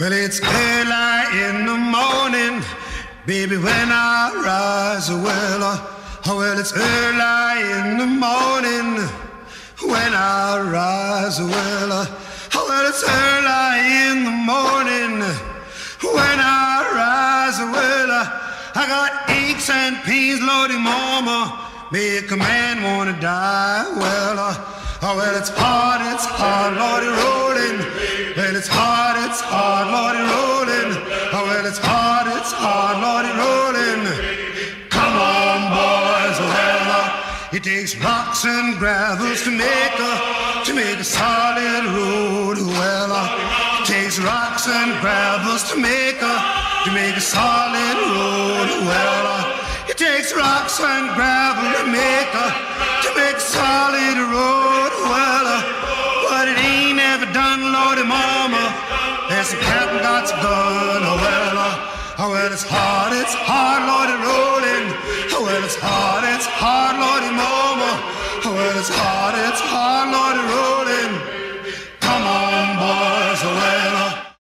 Well, it's early in the morning, baby, when I rise. Well, uh, oh, well, it's early in the morning when I rise. Well, uh, oh, well, it's early in the morning when I rise. Well, uh, I got aches and pains, Lordy, mama, make a man wanna die. Well, Oh, well, it's hard, it's hard, Lordy, rolling. Well, it's hard, it's hard, Lordy, rolling. Oh, well, it's hard, it's hard, Lordy, rolling. Come on, boys, well, uh, it takes rocks and gravels to make a, to make a solid road. Well, uh, it takes rocks and gravels to make a, to make a solid road. Well, uh, it takes rocks and gravel to make a, to make a solid road well, uh, but it ain't ever done, Lordy Mama. There's a captain a gun, oh well, uh, oh well, it's hard, it's hard, Lordy rolling. Oh well, it's hard, it's hard, Lordy